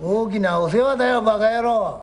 大きなお世話だよバカ野郎。